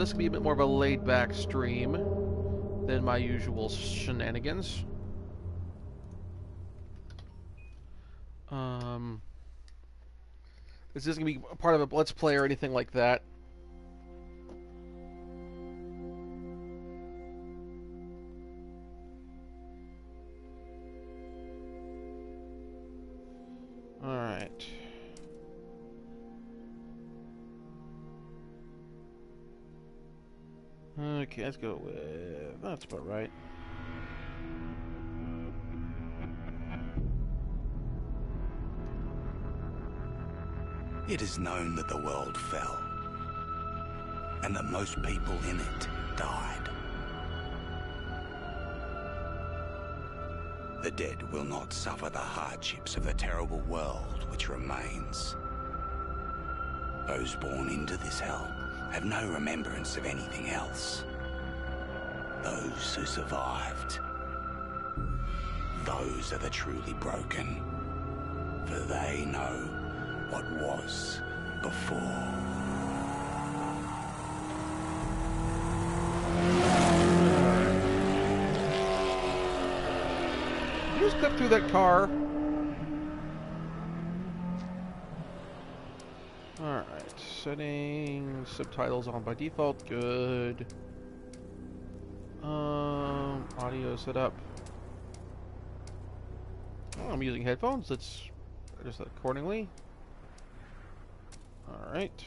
this could be a bit more of a laid-back stream than my usual shenanigans. Um, this isn't gonna be part of a let's play or anything like that. Okay, let's go with that's about right. It is known that the world fell, and that most people in it died. The dead will not suffer the hardships of the terrible world which remains. Those born into this hell have no remembrance of anything else. Those who survived, those are the truly broken, for they know what was before. Just clip through that car? Alright, setting subtitles on by default, good. Audio setup. Oh, I'm using headphones, let's that accordingly. Alright.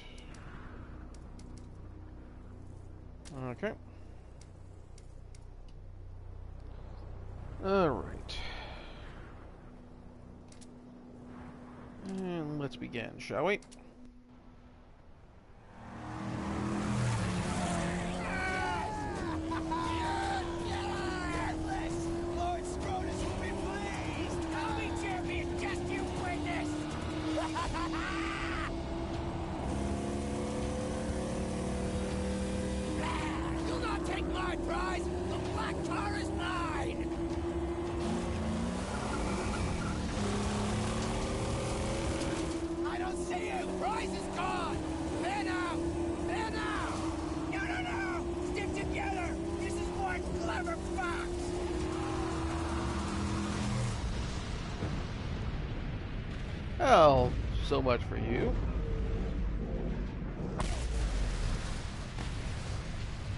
Okay. Alright. And let's begin, shall we? Much for you.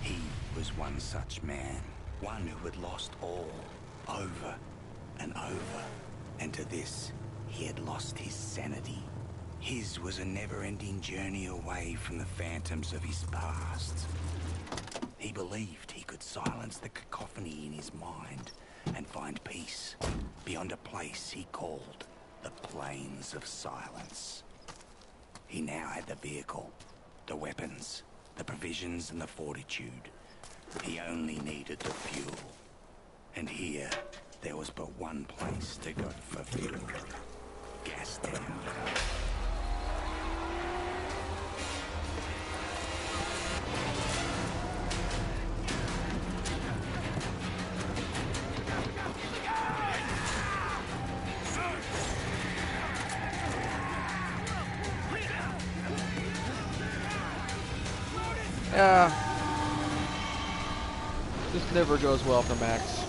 He was one such man, one who had lost all, over and over. And to this, he had lost his sanity. His was a never-ending journey away from the phantoms of his past. He believed he could silence the cacophony in his mind and find peace beyond a place he called the Plains of Silence. He now had the vehicle, the weapons, the provisions and the fortitude. He only needed the fuel. And here, there was but one place to go for fuel. Gastown. Yeah. Well for Max.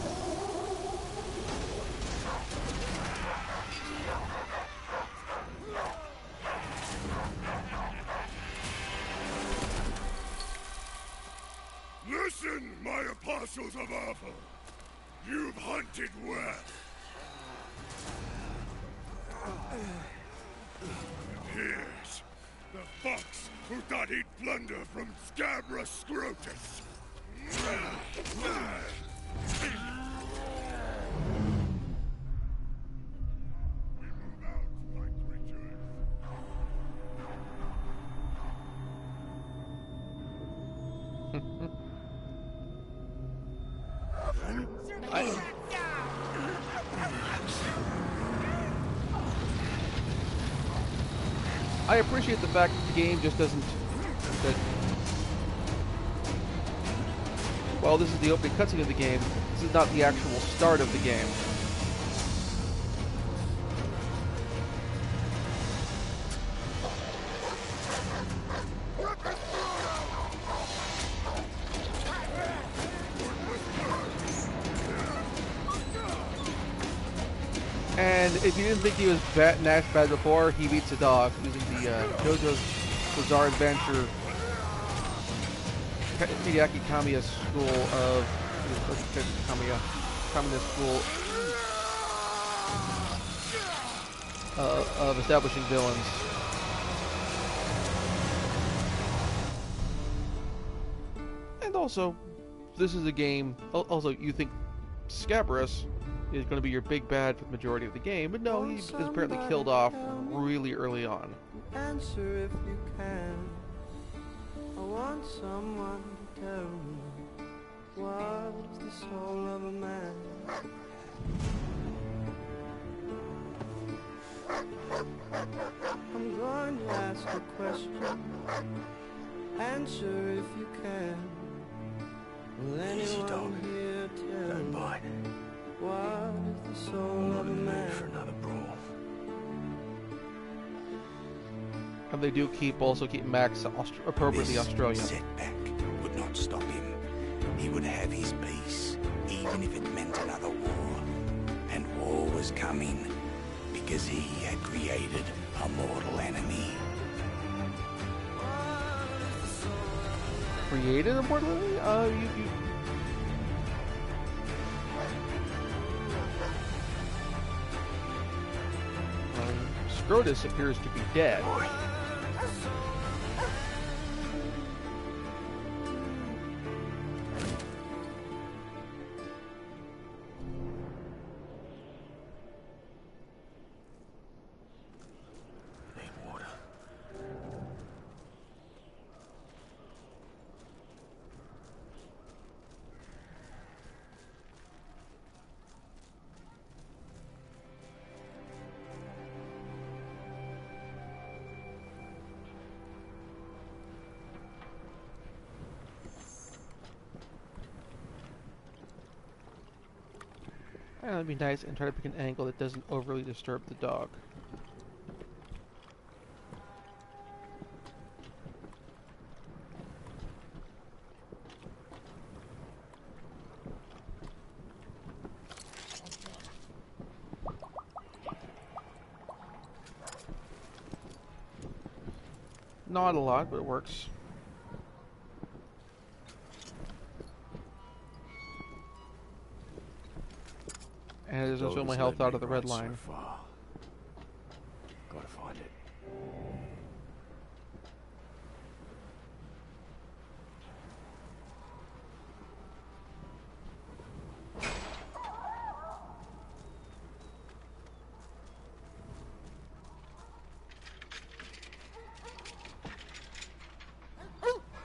I appreciate the fact that the game just doesn't. That, well, this is the opening cutscene of the game. This is not the actual start of the game. If you didn't think he was bat Nash bad before, he beats a dog using the uh, JoJo's Bizarre Adventure Hideaki Kamiya school of Kamiya Kamiya school uh, of establishing villains. And also, this is a game. Also, you think Scabrous is going to be your big bad for the majority of the game, but no, he is apparently killed off really early on. Answer if you can. I want someone to tell me what's the soul of a man. I'm going to ask a question. Answer if you can. Will anyone here tell Don't bite. What is the soul of a man? for another brawl. And they do keep also keep Max Aust appropriately this Australian. setback would not stop him. He would have his peace, even if it meant another war. And war was coming because he had created a mortal enemy. Created a mortal enemy? Uh, you, you... Scrotus appears to be dead. Be nice and try to pick an angle that doesn't overly disturb the dog. Not a lot, but it works. And it doesn't fill my health out of the red line. So Gotta find it.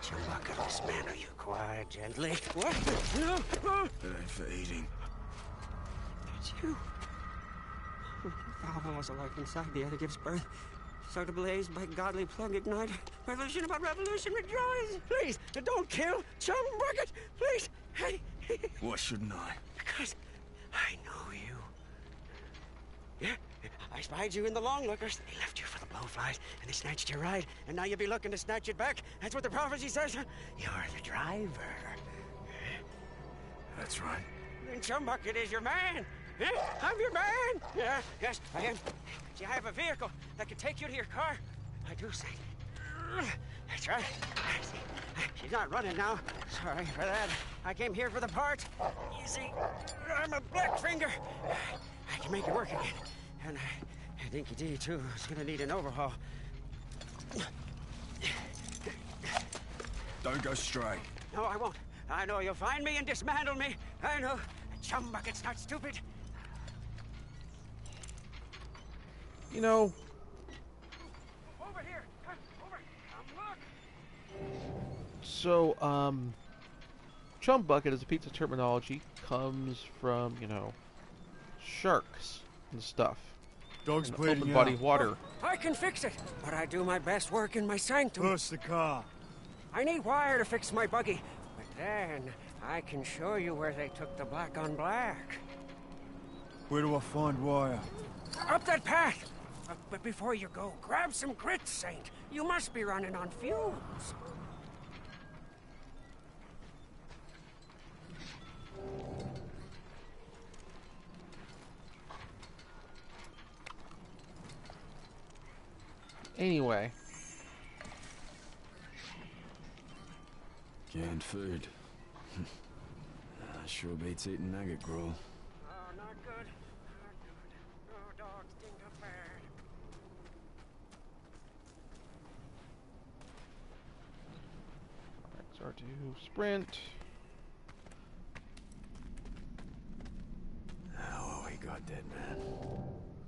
Chewbacca, man, are you quiet, gently? What? No! It ain't for eating you. Valhalla was alive inside the other gives birth. So to blaze by godly plug ignite. Revolution about revolution rejoice. Please, don't kill Chum Bucket. Please. Hey. Why shouldn't I? Because I know you. Yeah, I spied you in the long lookers. They left you for the blowflies, and they snatched your ride. And now you'll be looking to snatch it back. That's what the prophecy says. You're the driver. That's right. Then Chumbucket is your man. I'm your man. Yeah, yes, I am. See, I have a vehicle that can take you to your car. I do say. That's right. She's not running now. Sorry for that. I came here for the parts. You see, I'm a black finger. I can make it work again. And uh, Dinki-Di, too, is gonna need an overhaul. Don't go stray. No, I won't. I know you'll find me and dismantle me. I know. Chum Bucket's not stupid. You know. Over here. Over. So, um, chum bucket as a pizza terminology comes from, you know, sharks and stuff. Dog's and bleeding open body water. Oh, I can fix it, but I do my best work in my sanctum. Push the car. I need wire to fix my buggy, but then I can show you where they took the black on black. Where do I find wire? Up that path. But, but before you go, grab some grits, Saint. You must be running on fumes. Anyway. Canned food. sure beats eating nugget gruel. Alright, R2 sprint. Oh, what we got, dead man?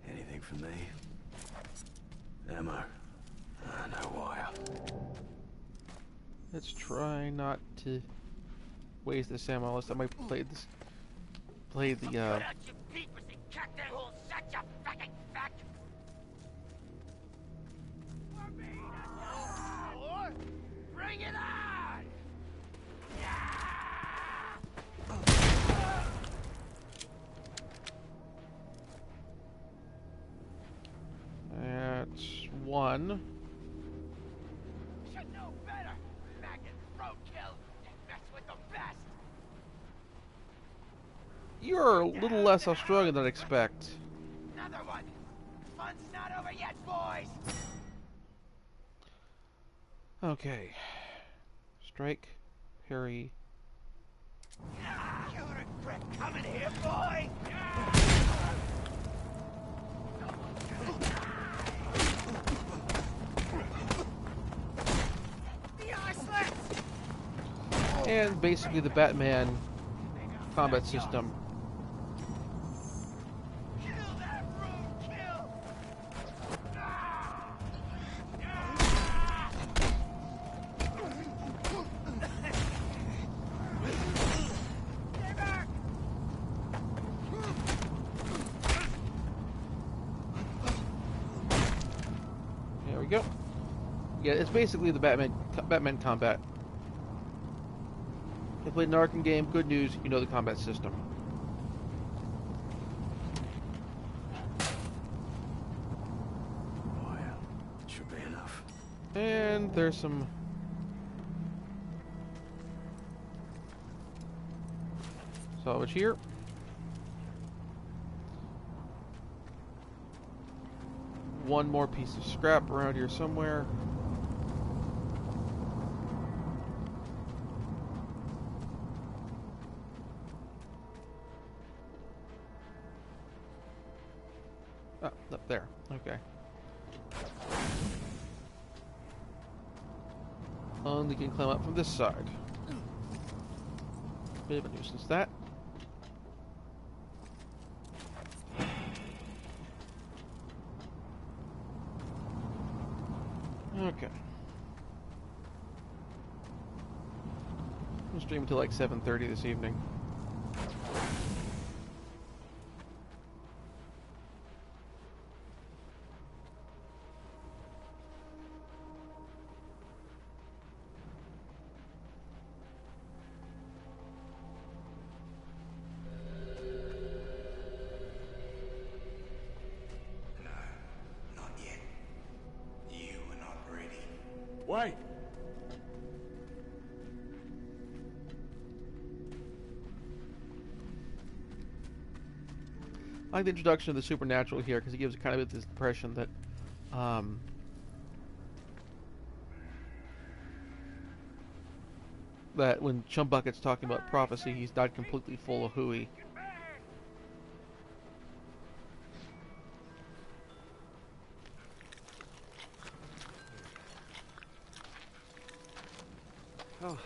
Anything for me? Ammo. Uh, no wire. Let's try not to waste this ammo. Last time I played this, played the uh, Should know better. Maggot roadkill. Mess with the best. You're a little less Australian than I expect. Another one. Fun's not over yet, boys. Okay. Strike, parry. You'll regret coming here, boy. The arseless! And basically the Batman combat system. There we go. Yeah, it's basically the Batman Batman combat. Played an Arkham game, good news, you know the combat system. Oh, Wire. Should be enough. And there's some salvage here. One more piece of scrap around here somewhere. Climb up from this side. Bit of a nuisance that. Okay. I'll stream till like 7.30 this evening. I like the introduction of the supernatural here because it gives kind of this impression that, um, that when Chumbucket's talking about prophecy, he's not completely full of hooey. Oh.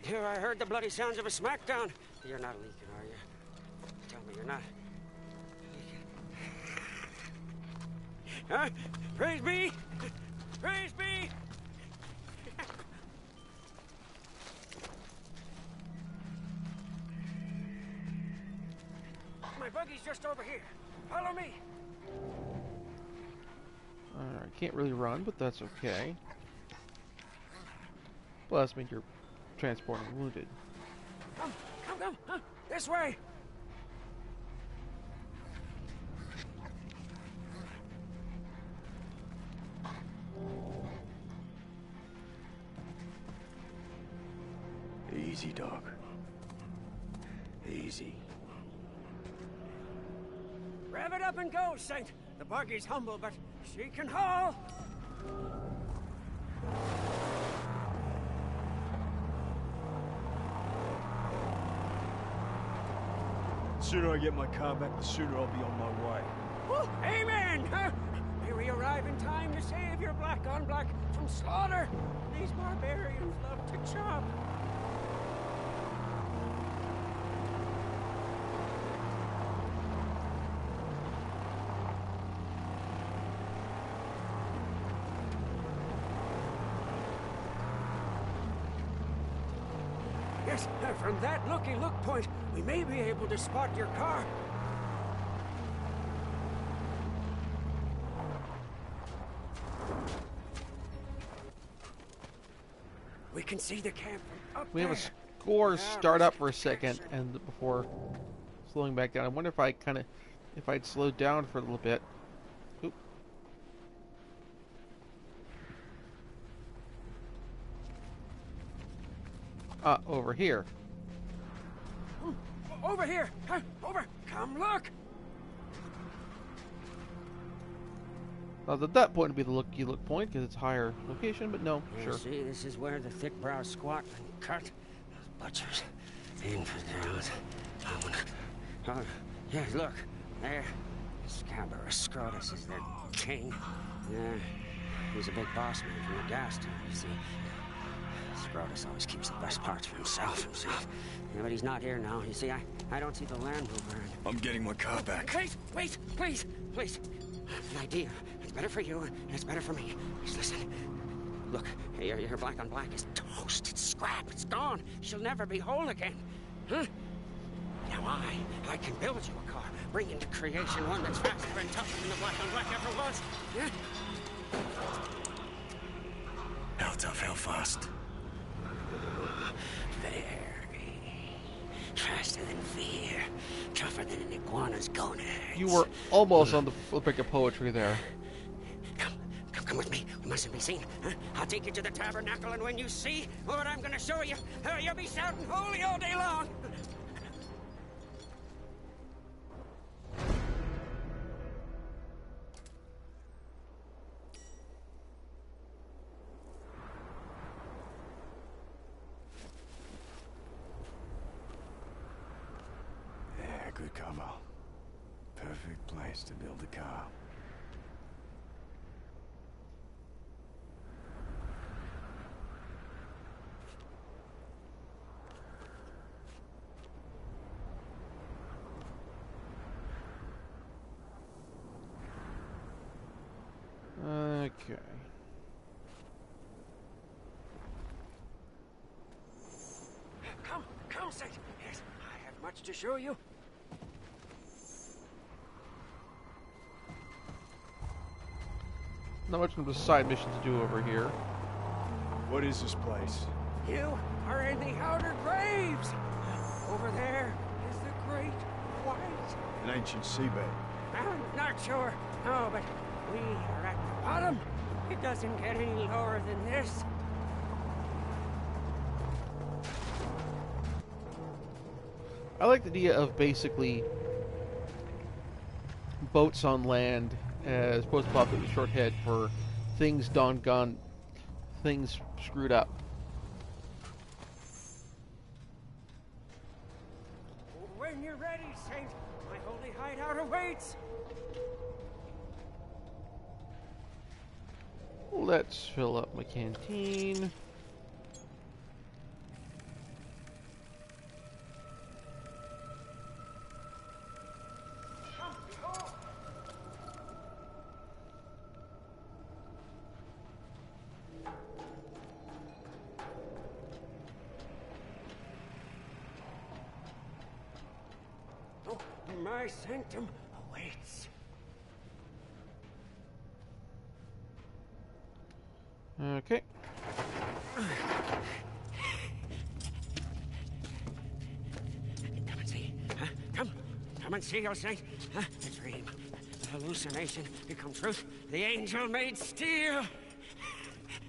Here I heard the bloody sounds of a smackdown. You're not leaking, are you? Tell me you're not. Huh? Praise be! Praise be! My buggy's just over here. Follow me. Alright, can't really run, but that's okay. Plus, means you're transporting wounded. Come, come, come, huh? This way. Rev it up and go, Saint. The buggy's humble, but she can haul. The sooner I get my car back, the sooner I'll be on my way. Woo, amen! Huh? May we arrive in time to save your black on black from slaughter. These barbarians love to chop. Yes, from that looky look point, we may be able to spot your car. We can see the camp up We have a score Yeah, start up for a second and before slowing back down. I wonder if I kind of if I'd slowed down for a little bit. Uh, over here. Over here! Over! Come look! Now, at that point would be the looky look point because it's higher location, but no, You sure. see, this is where the thick brow squat and cut. Those butchers, infidels. Wanna... Oh, yeah, look, there. Scabrous Scrotus is their king. Yeah, he's a big boss man from the gas town, you see. Scrotus always keeps the best parts for himself, himself. Yeah, but he's not here now. You see, I, I don't see the Land Rover. I'm getting my car back. Wait, wait, please, please. I have an idea. It's better for you, and it's better for me. Just listen. Look, your, your black on black is toast. It's scrap. It's gone. She'll never be whole again. Huh? Now I, I can build you a car, bring into creation one that's faster and tougher than the black on black ever was. Yeah? How tough, how fast? Very faster than fear, tougher than an iguana's gonads. You were almost on the flipping of poetry there. Come, come, come with me. We mustn't be seen. Huh? I'll take you to the tabernacle, and when you see what I'm going to show you, uh, you'll be shouting holy all day long. Yeah, good cover. Perfect place to build a car. Okay. Come, come, Yes, I have much to show you. Not much of a side mission to do over here. What is this place? You are in the outer graves. Over there is the great white. An ancient seabed. I'm not sure. No, but we are at the bottom. It doesn't get any lower than this. I like the idea of basically boats on land as opposed to pop with a for things done gone, things screwed up. When you're ready, Saint, my holy hideout awaits. Let's fill up my canteen. Sanctum awaits. Okay. Come and see. Huh? Come. Come and see, your saint. Huh? A dream. A hallucination become truth. The angel made steel.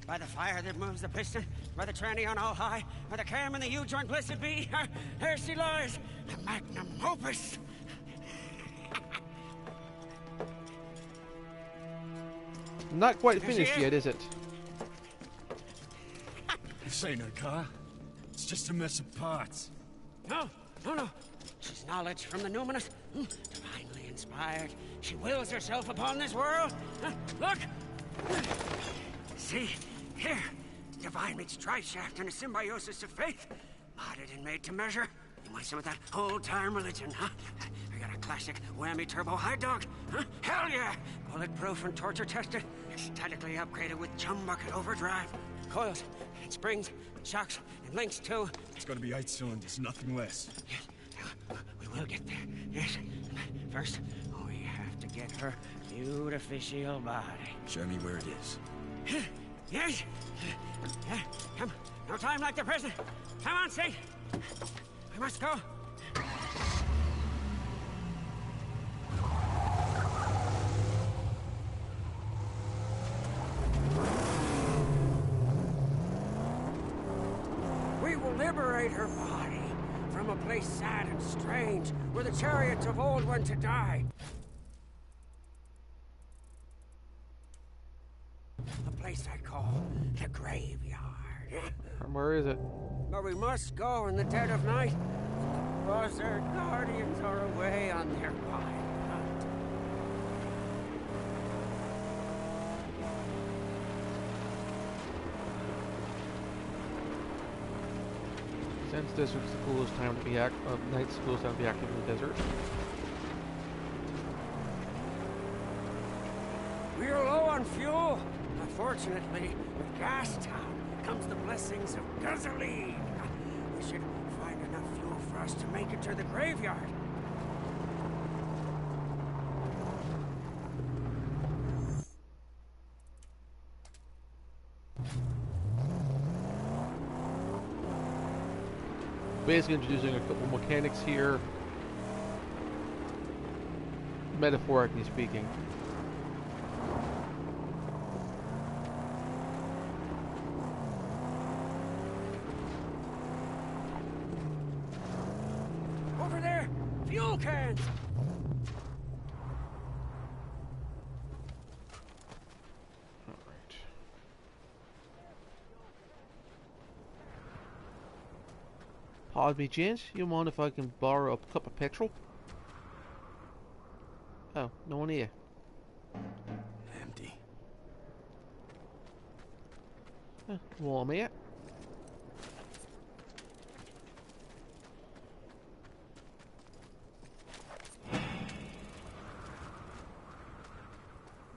By the fire that moves the piston, by the tranny on all high, by the cam and the U joint blessed be, huh? there she lies, the magnum opus. Not quite finished yet, is it? This ain't her car. It's just a mess of parts. No, no, no. She's knowledge from the numinous, hmm, divinely inspired. She wills herself upon this world. Look! See? Here. Divine meets tri-shaft and a symbiosis of faith. Modded and made to measure. You want some of that old-time religion, huh? I got a classic whammy turbo high dog. Huh? Hell yeah! Bulletproof and torture tested. Statically upgraded with chum bucket overdrive. Coils springs, shocks and links too. It's gonna be eight cylinders, nothing less. Yes, we will get there. Yes. First, we have to get her beautificial body. Show me where it is. Yes. Come. No time like the present. Come on, Saint. We must go. We will liberate her body from a place strange where the chariots of old went to die. A place I call the graveyard. Where is it? Where we must go in the dead of night. Because their guardians are away on their wild hunt. Since desert's the coolest time to be act uh, night's the coolest time to be active in the desert. We are low on fuel. Unfortunately, with Gas Town comes the blessings of gasoline. We should find enough fuel for us to make it to the graveyard. Basically introducing a couple mechanics here. Metaphorically speaking. Over there, fuel cans. Alright. Pardon me, gents. You mind if I can borrow a cup of petrol? Oh, no one here. Empty. Huh, warm here.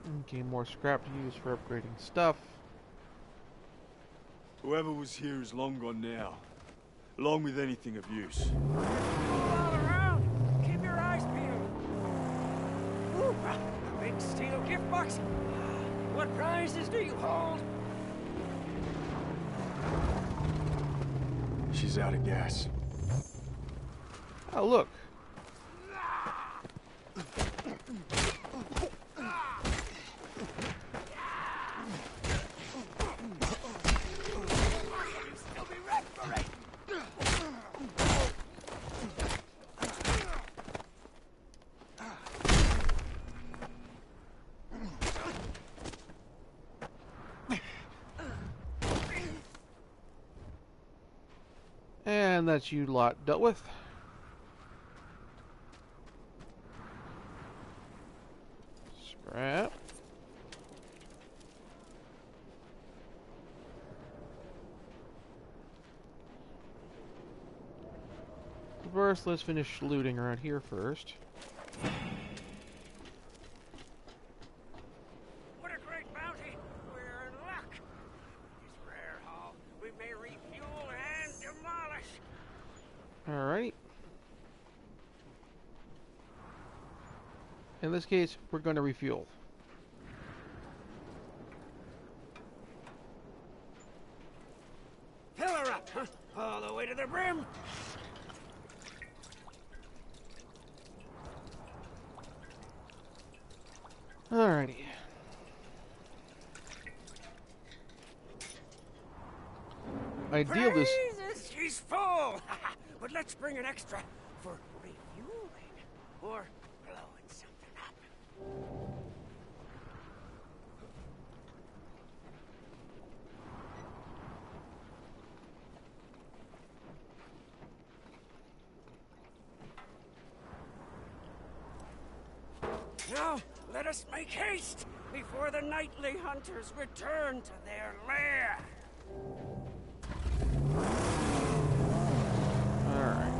Mm, okay, more scrap to use for upgrading stuff. Whoever was here is long gone now, along with anything of use. All around. Keep your eyes peeled. Ooh, a big steel gift box. What prizes do you hold? She's out of gas. Oh, look. And that's you lot dealt with. Scrap. First, let's finish looting around here first. What a great bounty! We're in luck. This rare haul, we may refuel and demolish. Alright. In this case, we're going to refuel. Fill her up, huh? All the way to the brim. Alrighty. Ideal this. She's full. but let's bring an extra for refueling or blowing something up. Now, let us make haste before the nightly hunters return to their lair. Alright.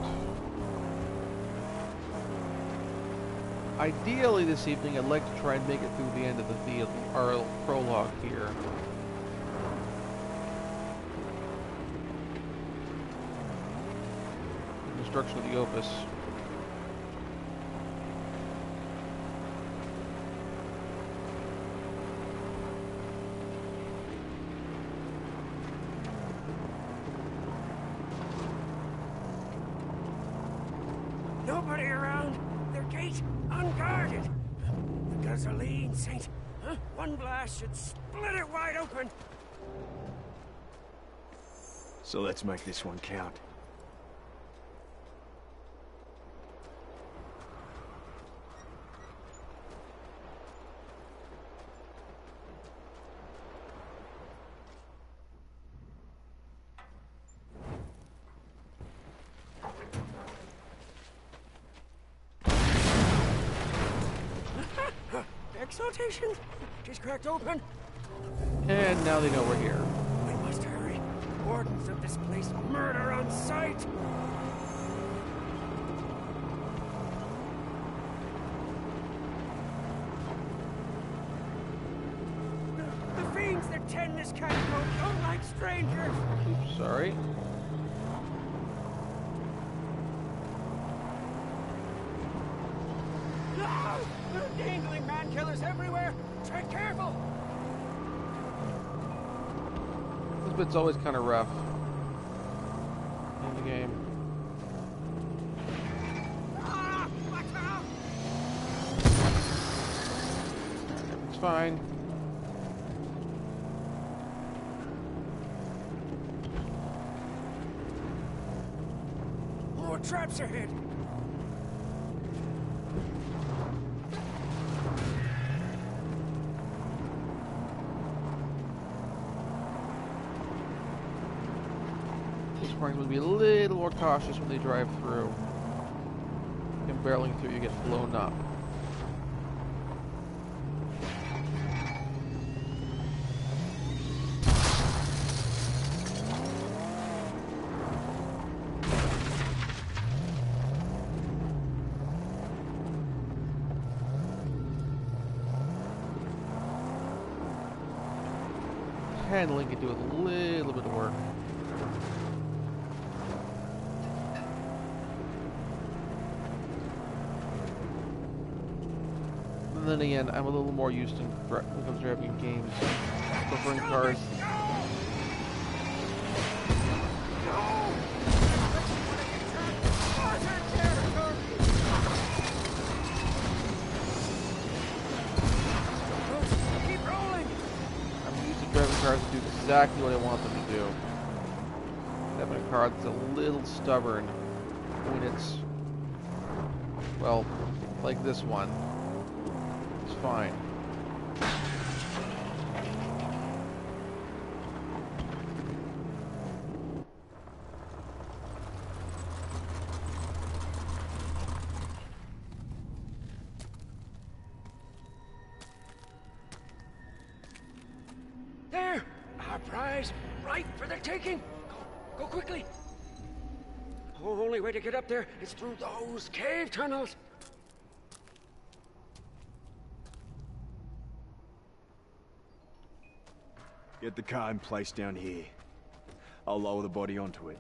Ideally this evening I'd like to try and make it through the end of the field, our prologue here. Destruction of the Opus. Nobody around. Their gate unguarded. The guns are lean, Saint. Huh? One blast should split it wide open. So let's make this one count. Exaltation? She's cracked open. And now they know we're here. We must hurry. Wardens of this place murder on sight. The, the fiends that tend this catacomb don't like strangers. Oops, sorry. Ah, no! There are dangling man-killers everywhere. Tread careful. This bit's always kind of rough in the game. Ah! Watch out! It's fine. More traps ahead. This Marines would be a little more cautious when they drive through. And barreling through, you get blown up. Handling could do with a little bit of work. And then again, I'm more used to when it comes to driving games, preferring cars. I'm used to driving cars to do exactly what I want them to do. Having a car that's a little stubborn when it's, well, like this one. It's fine. Through those cave tunnels. Get the car in place down here. I'll lower the body onto it.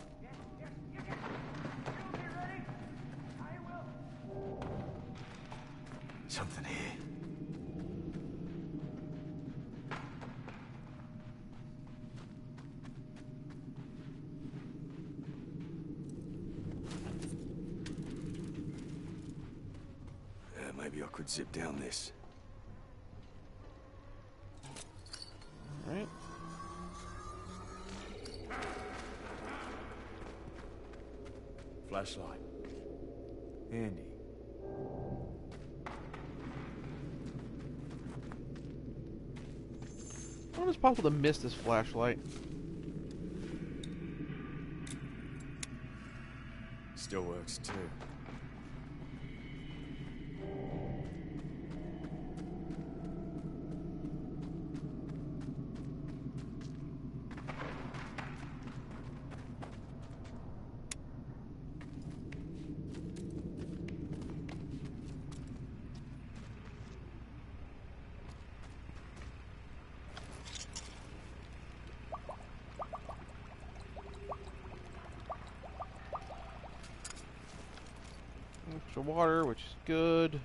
Zip down this. Alright. Flashlight. Handy. If it's possible to miss this flashlight. Still works too. Extra water, which is good.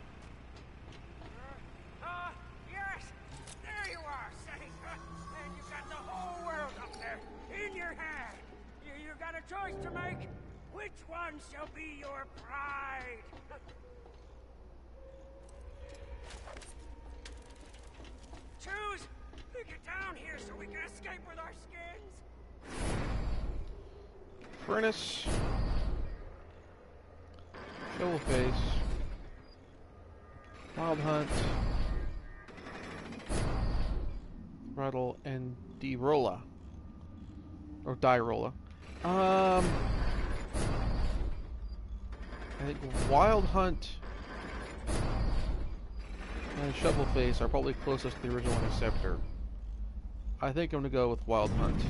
Or Die-Rolla. Um... I think Wild Hunt and Shovel Face are probably closest to the original Interceptor. I think I'm gonna go with Wild Hunt.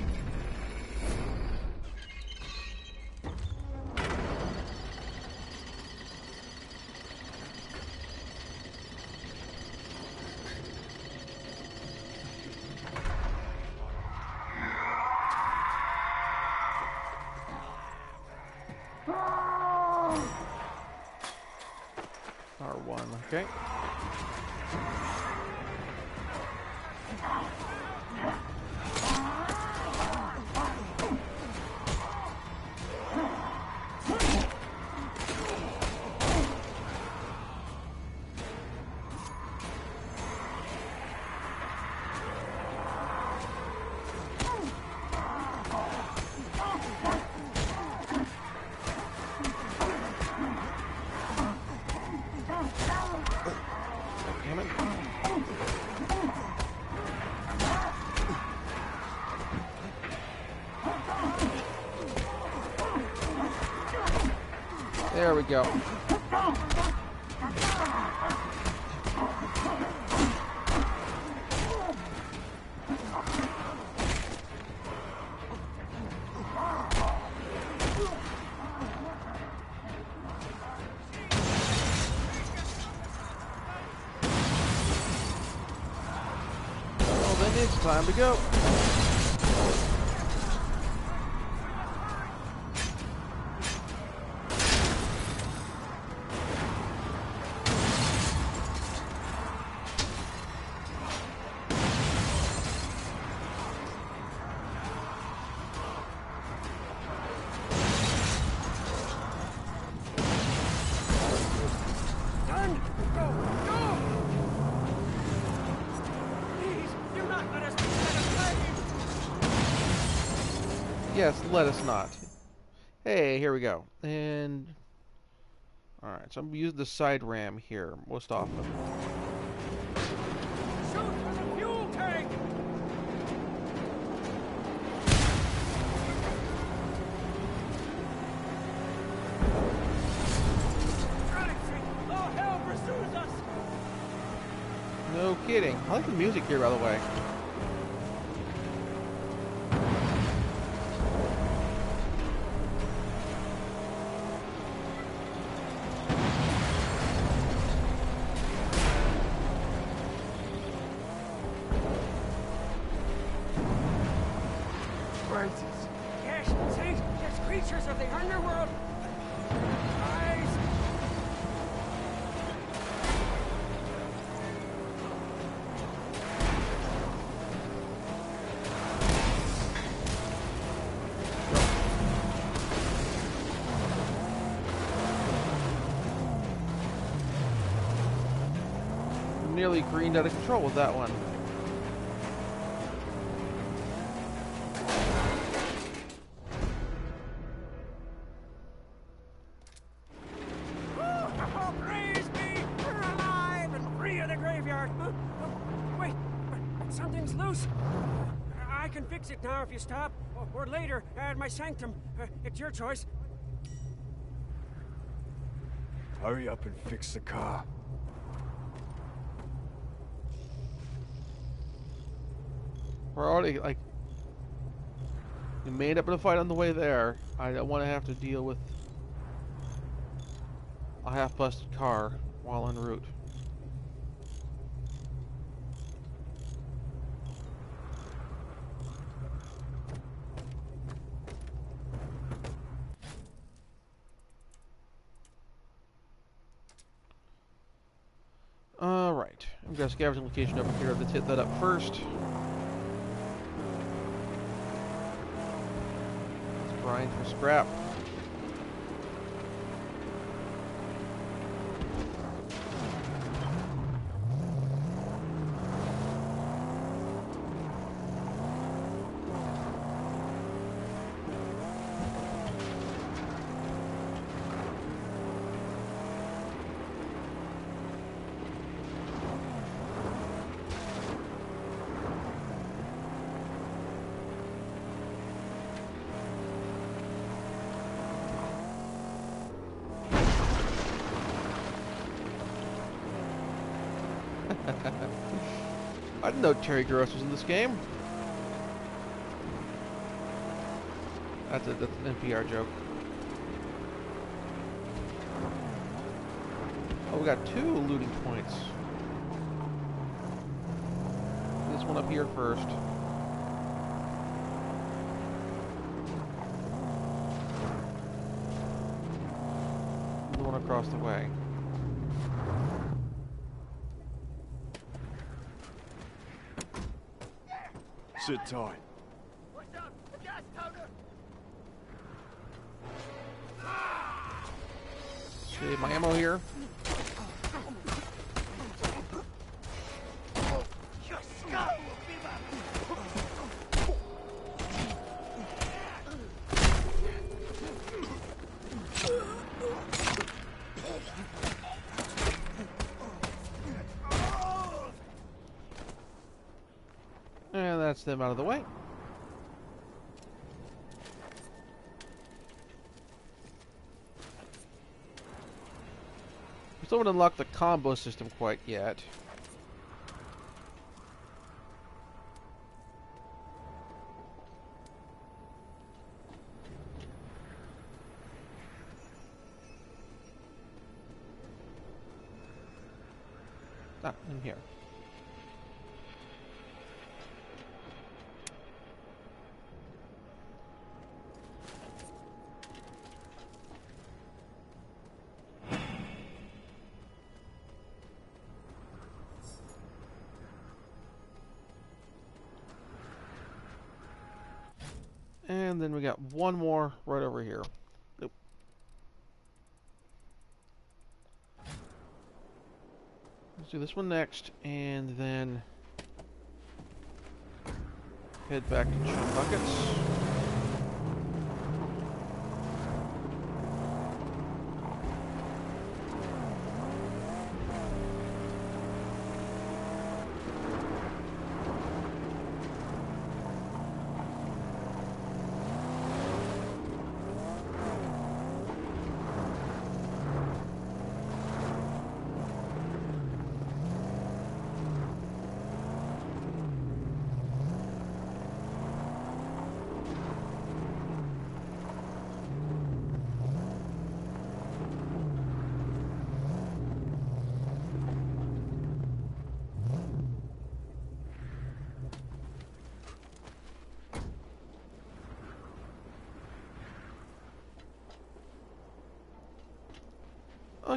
Go. Well, time to go. Let us not. Hey, here we go. And alright, so I'm using the side ram here most often. Shoot for the fuel tank! Right, Saint! All hell pursues us! No kidding. I like the music here, by the way. Nearly greened out of control with that one. Now if you stop, or, or later at my sanctum. Uh, it's your choice. Hurry up and fix the car. We're already like we made up in a fight on the way there. I don't want to have to deal with a half busted car while en route. Alright, I've got a scavenging location over here. Let's hit that up first. Let's for scrap. Terry Gross was in this game. That's a that's an NPR joke. Oh, we got two looting points. This one up here first. The one across the way. Sit tight. That's out of the way. We still haven't unlocked the combo system quite yet. And then we got one more right over here. Nope. Let's do this one next, and then head back to Buckets.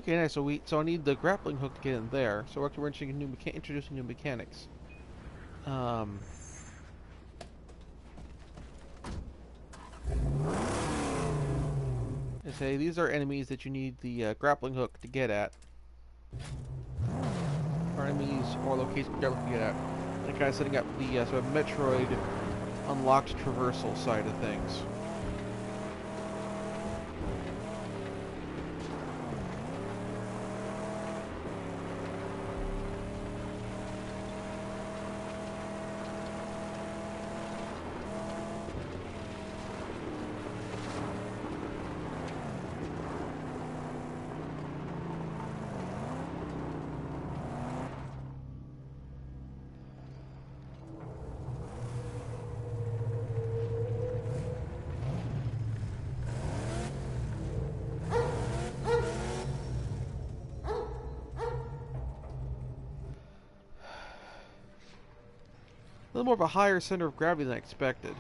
Okay, nice. So we so I need the grappling hook to get in there. So we're introducing new introducing new mechanics. Um. Say these are enemies that you need the uh, grappling hook to get at. Or enemies or locations to get at. Kind of setting up the uh, sort of Metroid unlocked traversal side of things. More of a higher center of gravity than I expected.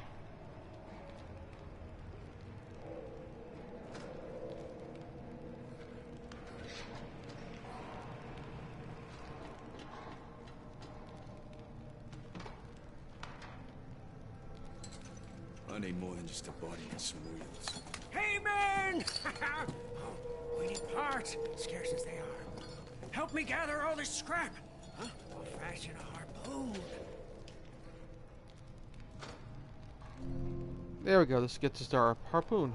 There we go. This gets us to our harpoon.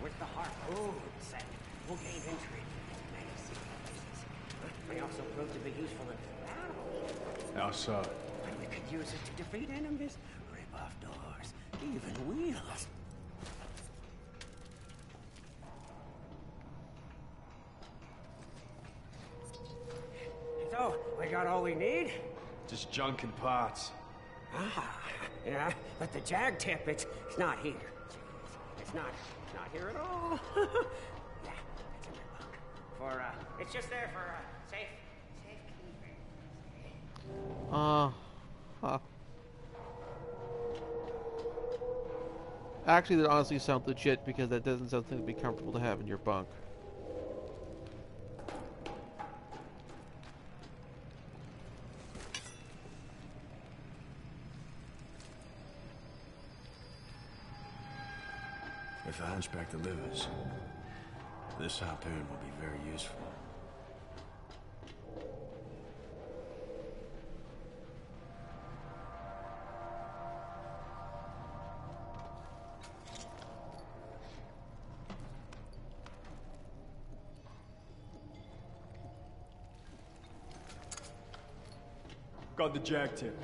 With the harpoon set, we'll gain entry into many secret May also prove to be useful in battle. How so? And we could use it to defeat enemies, rip off doors, even wheels. So, we got all we need? Just junk and parts. Ah, yeah, but the jag tip, it's, it's not here. It's not, it's not here at all. yeah, it's in my book. For, uh, it's just there for, uh, safe, safekeeping. Uh, huh. Actually, that honestly sounds legit because that doesn't sound something to be comfortable to have in your bunk. Hunchback delivers, this harpoon will be very useful. Got the jag tip.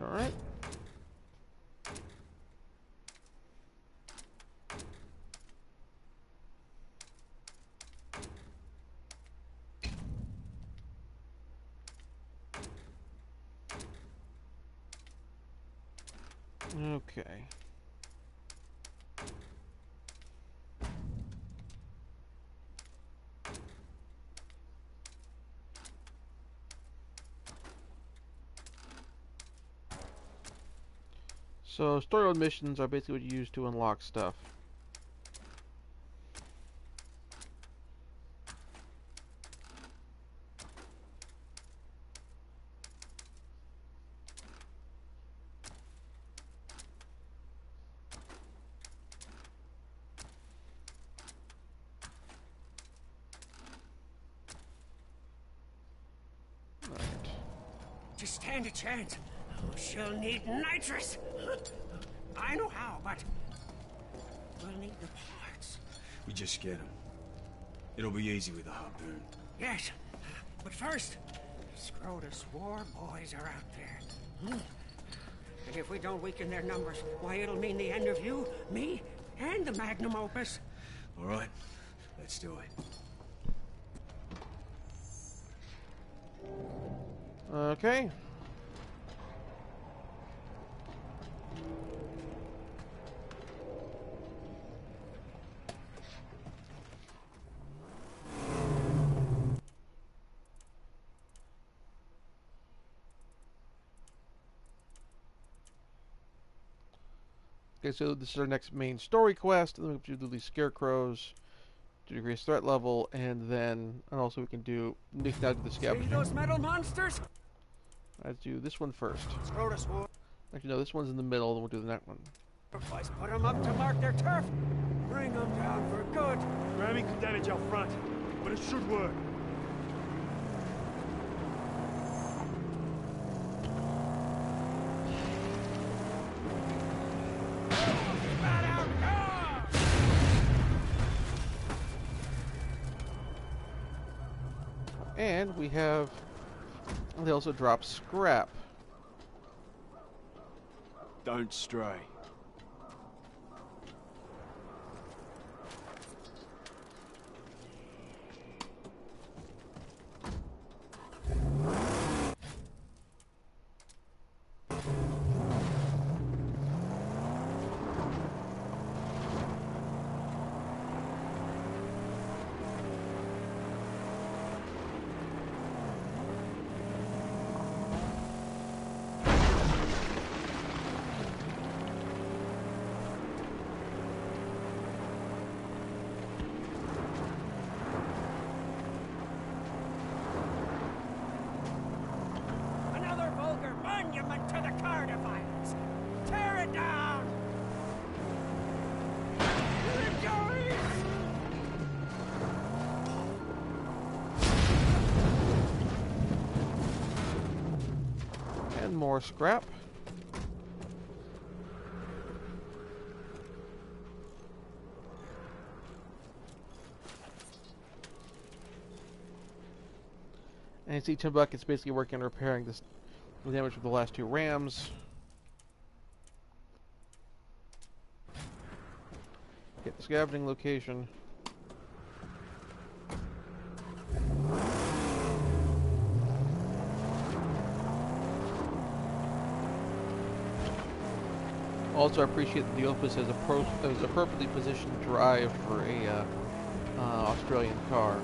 Alright. Okay. So story mode missions are basically what you use to unlock stuff. To stand a chance, she'll need nitrous. I know how, but we'll need the parts. We just get them. It'll be easy with the harpoon. Yes, but first, Scrotus war boys are out there. Hmm. And if we don't weaken their numbers, why, it'll mean the end of you, me, and the magnum opus. All right, let's do it. Okay. Okay, so this is our next main story quest, and then we can do these scarecrows to decrease threat level, and then and also we can do we can now do the See those metal monsters? Let's do this one first. Scrotus Actually, no, this one's in the middle, then we'll do the next one. put them up to mark their turf. Bring them down for good. Ramming could damage our front, but it should work. We have. They also drop scrap. Don't stray. Scrap. And you see Chumbucket's basically working on repairing this damage from the last two rams. Get the scavenging location. Also, I appreciate that the Opus has a, pro has a perfectly positioned drive for a uh, uh, Australian car.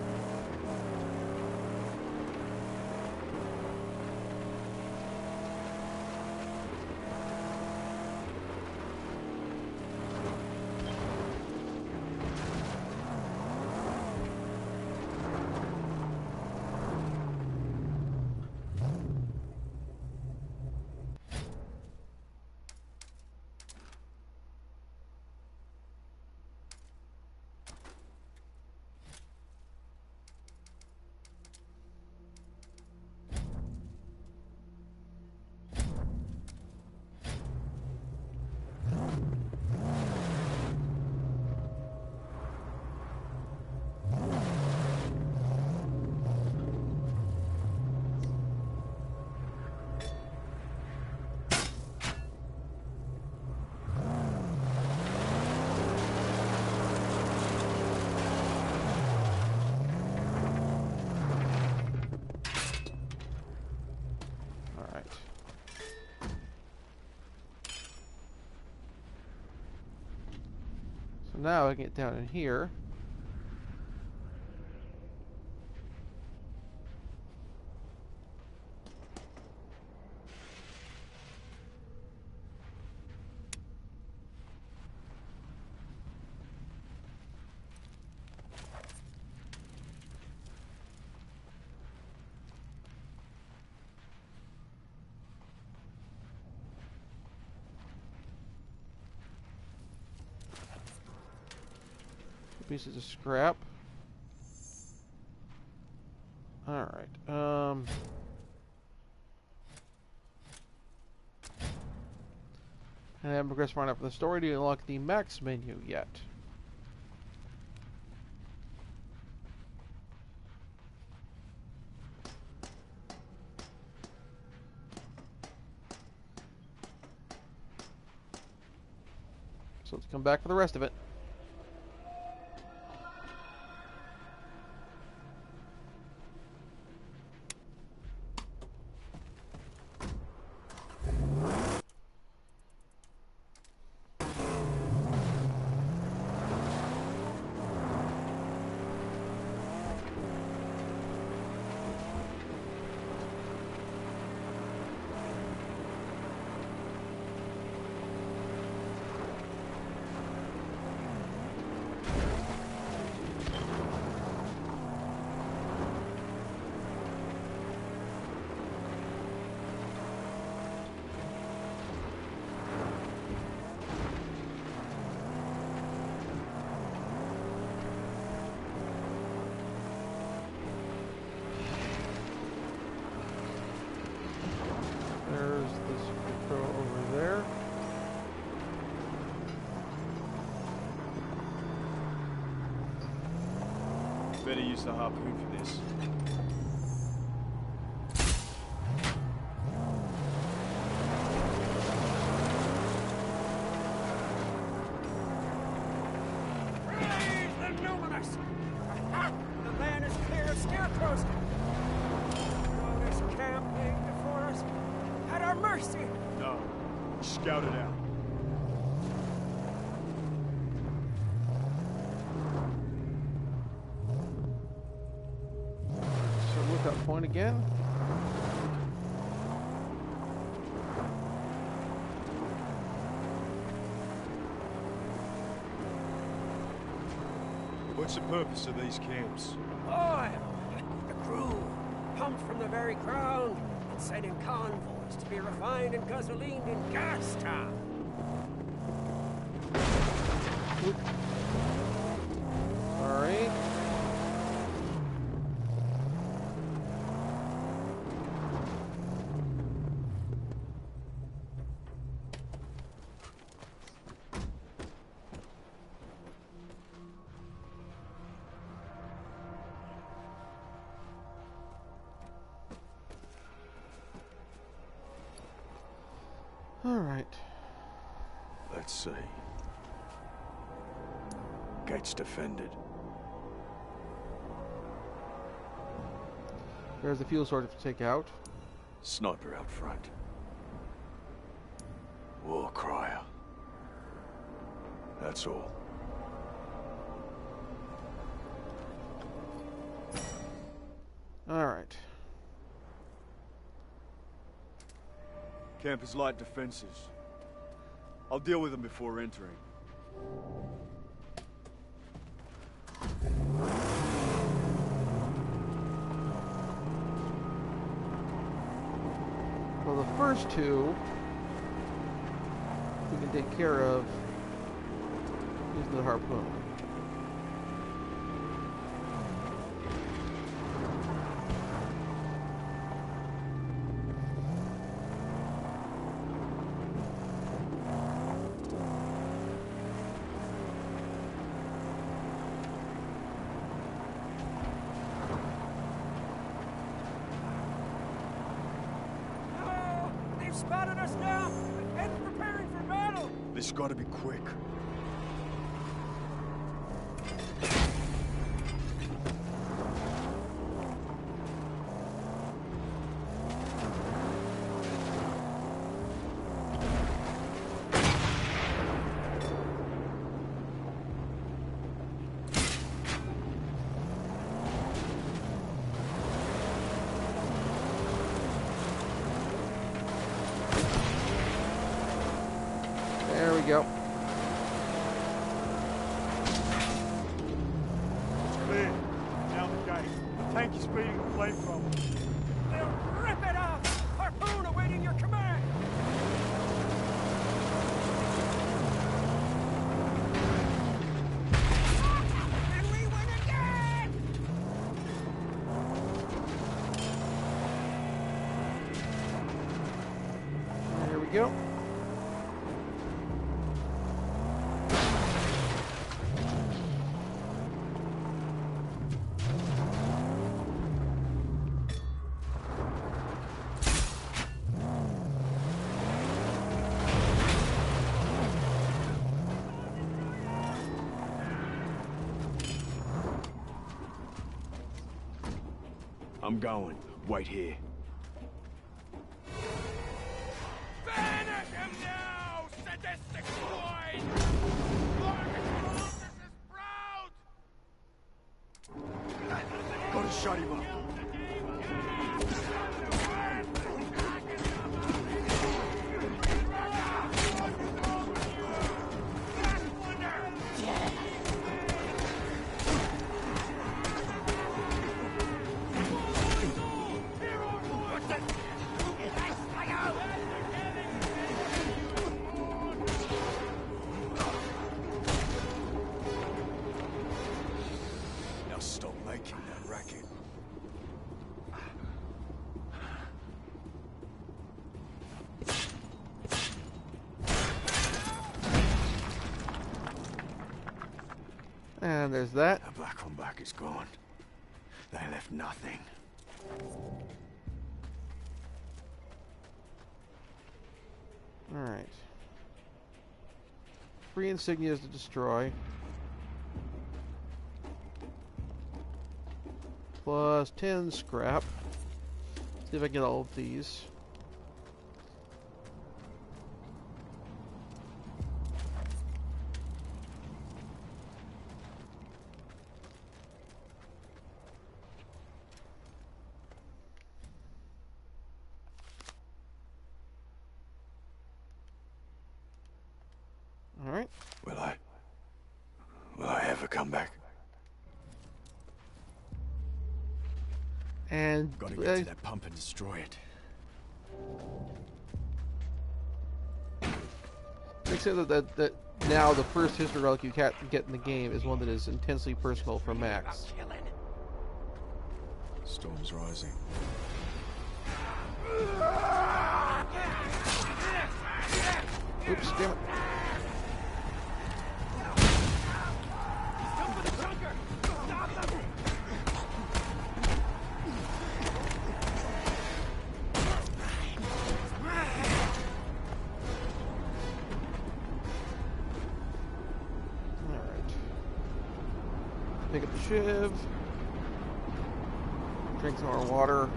Now I can get down in here. Pieces of scrap. Alright, um... And I haven't progressed far enough in the story to unlock the max menu yet. So let's come back for the rest of it. The harpoon for this. Praise the lookout again. What's the purpose of these camps? Oil! The crew, pumped from the very ground and sent in convoys to be refined and gasolined in Gastown. Alright. Alright. Let's see. Gates defended. There's the fuel sword to take out. Sniper out front. War crier. That's all. Camp is light defenses. I'll deal with them before entering. Well, the first two we can take care of using the harpoon. Going. Wait here. Now stop making that racket. And there's that. The black on back is gone. They left nothing. Alright. Three insignias to destroy. Plus 10 scrap. See if I can get all of these. Alright. Will I? Will I ever come back? And Gotta get uh, to that pump and destroy it. makes it that, that, that now the first history relic you ca- get in the game is one that is intensely personal for Max. Storm's rising. Oops, damn it. Water.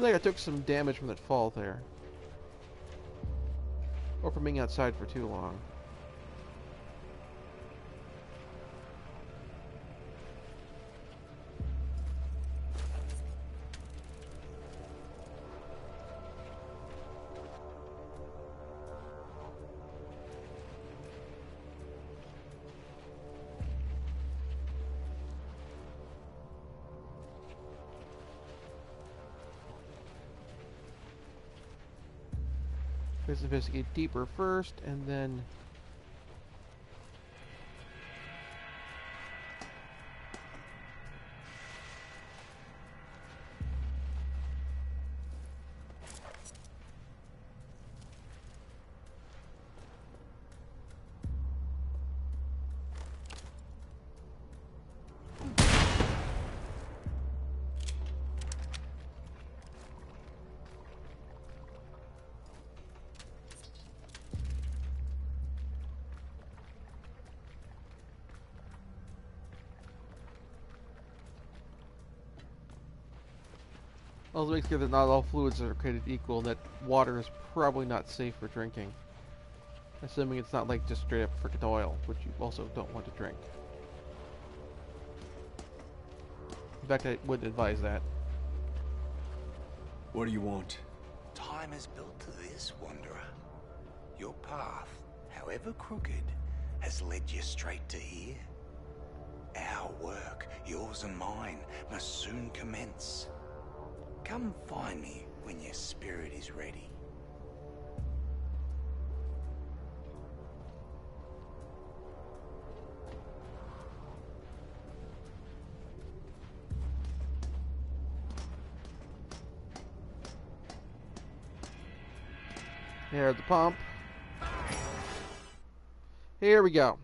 Think I took some damage from that fall there. Or from being outside for too long. Let's investigate deeper first, and then... Also makes clear that not all fluids are created equal, and that water is probably not safe for drinking. Assuming it's not like just straight up frickin' oil, which you also don't want to drink. In fact, I wouldn't advise that. What do you want? Time is built to this, Wanderer. Your path, however crooked, has led you straight to here. Our work, yours and mine, must soon commence. Come find me when your spirit is ready. There's the pump. Here we go.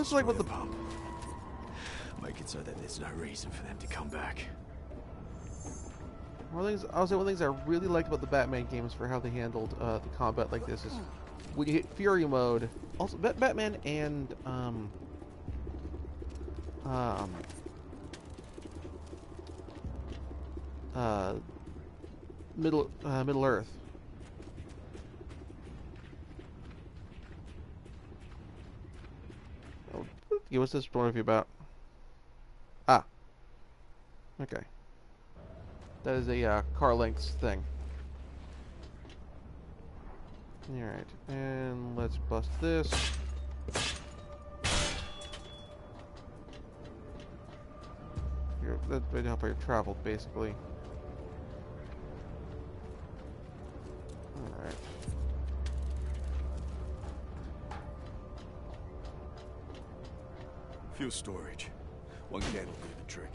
Is like what the pump. Make it so that there's no reason for them to come back. one things I was say one of the things I really liked about the Batman games for how they handled uh, the combat like this is when you hit Fury mode. Also, Batman and um, um, uh, Middle uh, Middle Earth. Oh, yeah, what's this view about? Ah. Okay. That is a uh, car lengths thing. Alright, and let's bust this. That's how far you've traveled, basically. Fuel storage. One can will do the trick.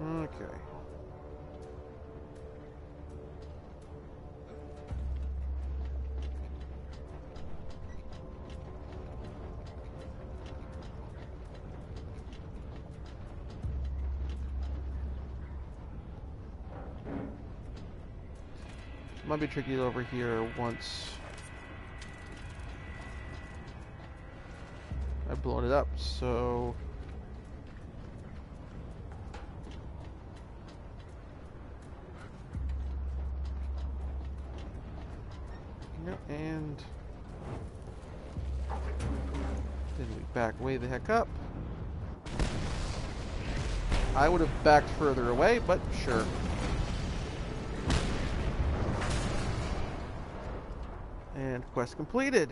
Okay. Might be tricky over here once I've blown it up, so and then we back way the heck up. I would have backed further away, but sure. Quest completed.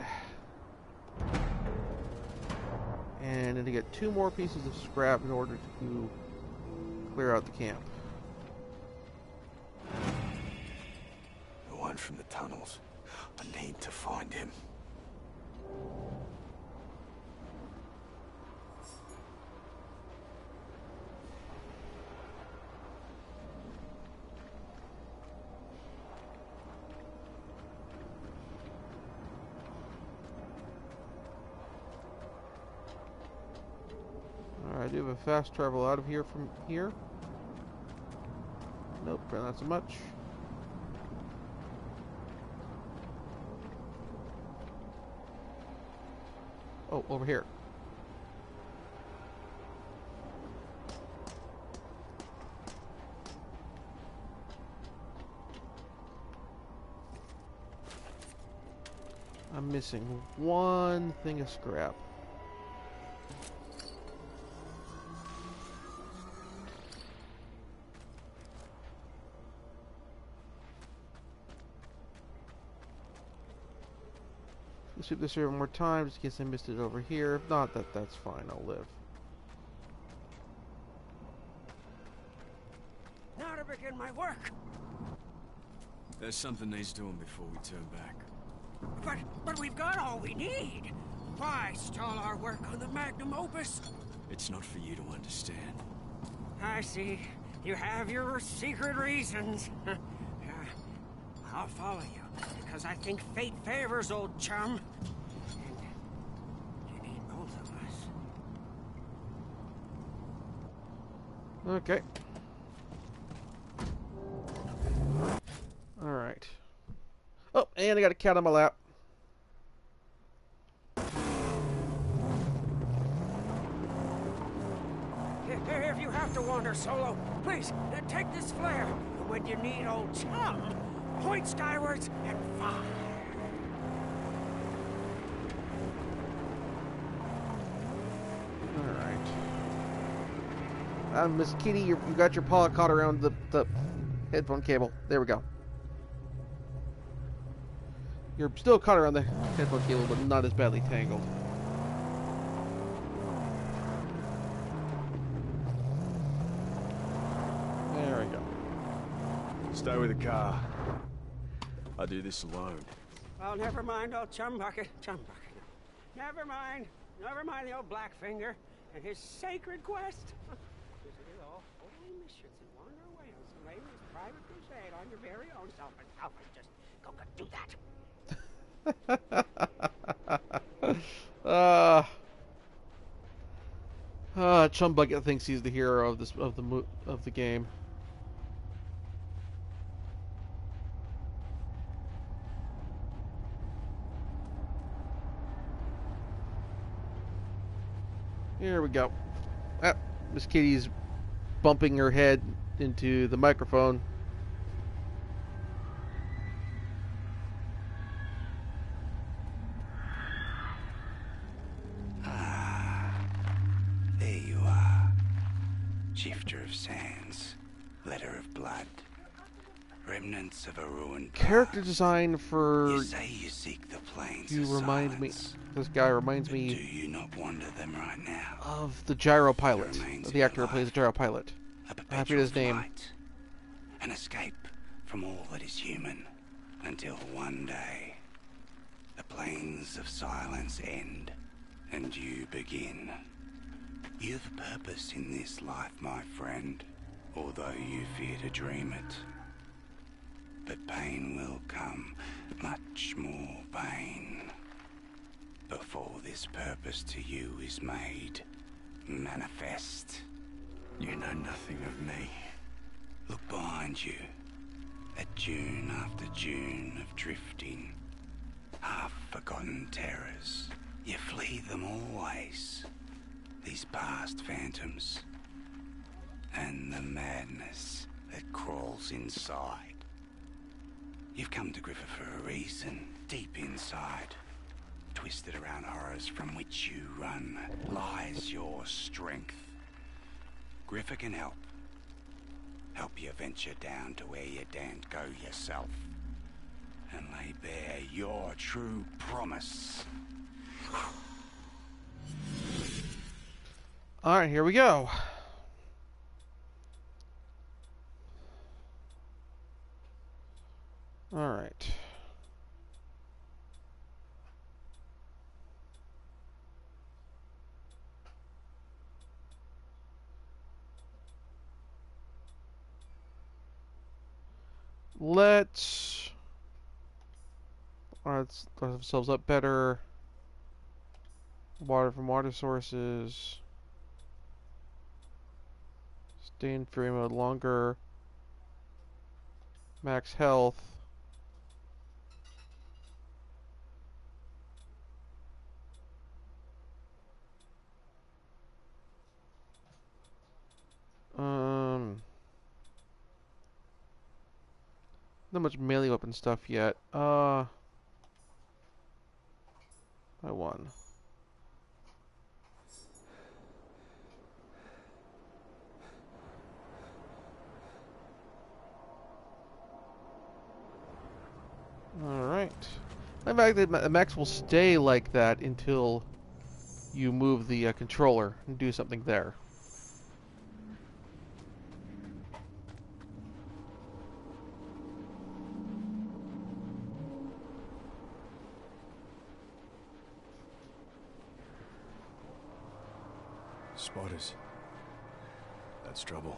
And then to get two more pieces of scrap in order to clear out the camp. Fast travel out of here from here. Nope, not so much. Oh, over here. I'm missing one thing of scrap. Let's sweep this here one more time, just in case I missed it over here. If not, that that's fine. I'll live. Now to begin my work. There's something needs doing before we turn back. But, but we've got all we need. Why stall our work on the magnum opus? It's not for you to understand. I see. You have your secret reasons. Uh, I'll follow you, because I think fate favors old chum. And you need both of us. Okay. Alright. Oh, and I got a cat on my lap. If you have to wander solo, please uh, take this flare. When you need old chum, point skywards and fire. Alright. Uh, Miss Kitty, you you got your paw caught around the, the headphone cable. There we go. You're still caught around the headphone cable, but not as badly tangled. There we go. Stay with the car. I do this alone. Well, never mind old Chumbucket. Chum bucket. Never mind. Never mind the old Blackfinger and his sacred quest. away on some latest private crusade on your very own self and self and just go do that. uh, uh, Chumbucket thinks he's the hero of this of the of the game. Here we go. Ah, Miss Kitty's bumping her head into the microphone. Ah, there you are. Shifter of Sands, Letter of Blood, remnants of a ruined character design for you say you seek you remind silence. me this guy reminds Do me you not wander them right now? of the gyro pilot remains the actor who plays the gyro pilot A I forget his name. flight, An escape from all that is human until one day the plains of silence end and you begin. You've a purpose in this life, my friend, although you fear to dream it. But pain will come, much more pain, before this purpose to you is made manifest. You know nothing of me. Look behind you. At June after June of drifting. Half forgotten terrors. You flee them always. These past phantoms. And the madness that crawls inside. You've come to Griffa for a reason. Deep inside. Twisted around horrors from which you run lies your strength. Griffa can help help you venture down to where you daren't go yourself and lay bare your true promise. all right here we go all right let's let's let ourselves up better. Water from water sources. Stay in fury mode longer. Max health um not much melee weapon stuff yet uh I won Alright. In fact, the max will stay like that until you move the uh, controller and do something there. That's trouble.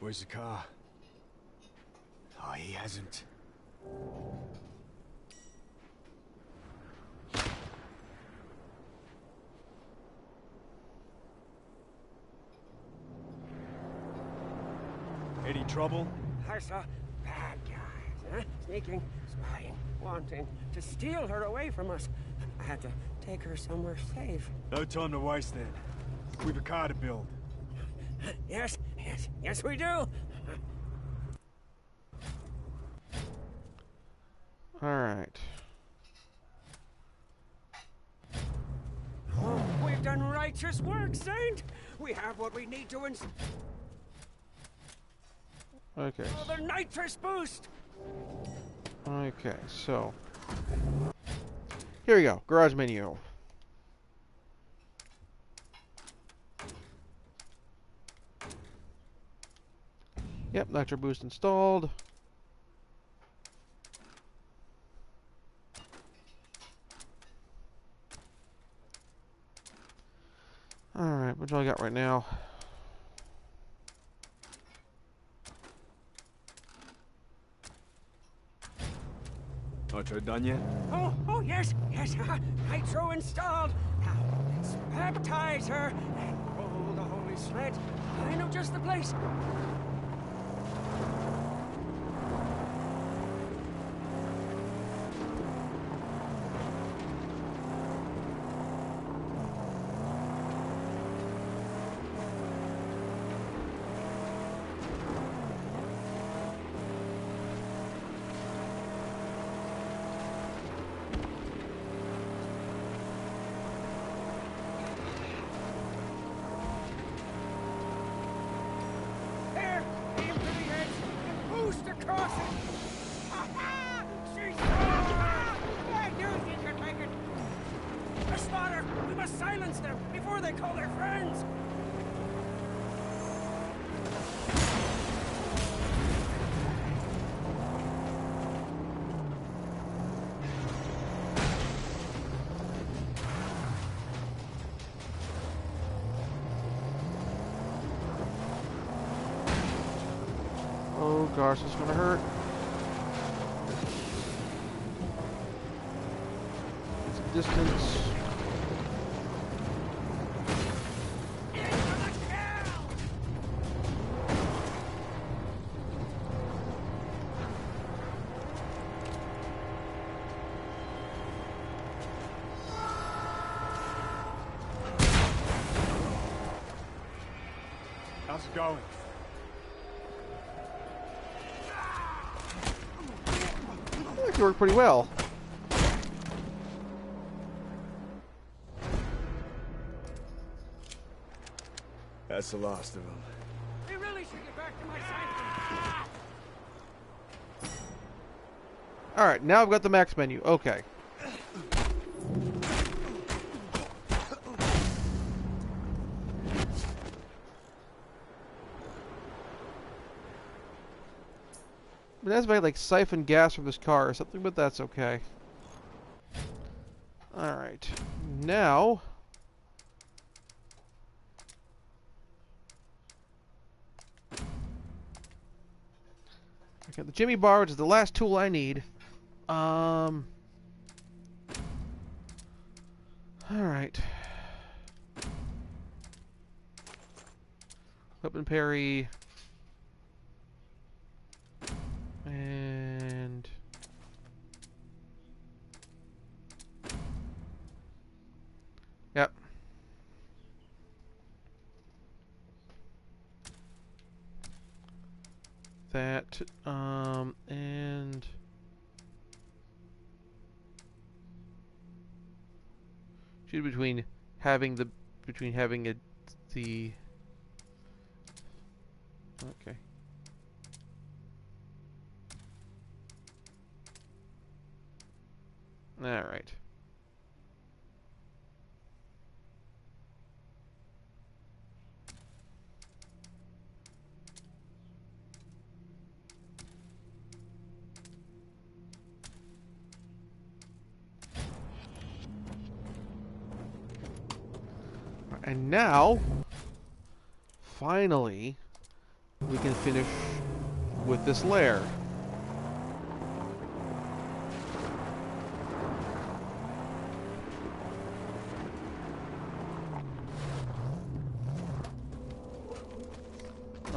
Where's the car? Oh, he hasn't. Any trouble? Hi, huh? Sneaking, spying, wanting to steal her away from us. I had to take her somewhere safe. No time to waste then. We've a car to build. Yes, yes, yes, we do. Alright. Oh, we've done righteous work, Saint. We have what we need to ins- Okay. oh, the nitrous boost. Okay, so. Here we go. Garage menu. Yep, Nitro Boost installed. Alright, what do I got right now? Nitro done yet? Oh, oh, yes, yes. Ah, Nitro installed. Now, let's baptize her and roll the holy sled. I know just the place. Gosh, this is gonna hurt. It's distance. How's it going? Worked pretty well. That's the last of them. We really should get back to my sanctum. Alright, now I've got the max menu. Okay. That's by like siphon gas from this car or something, but that's okay. Alright. Now Okay, the Jimmy bar, which is the last tool I need. Um. All right. Weapon parry. And. Yep. That, um, and... Choose between having the, between having a, the... Okay. Alright. And now, finally, we can finish with this lair.